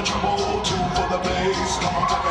the trouble, two for the bass. Come on, take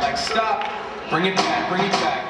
Like stop, bring it back, bring it back.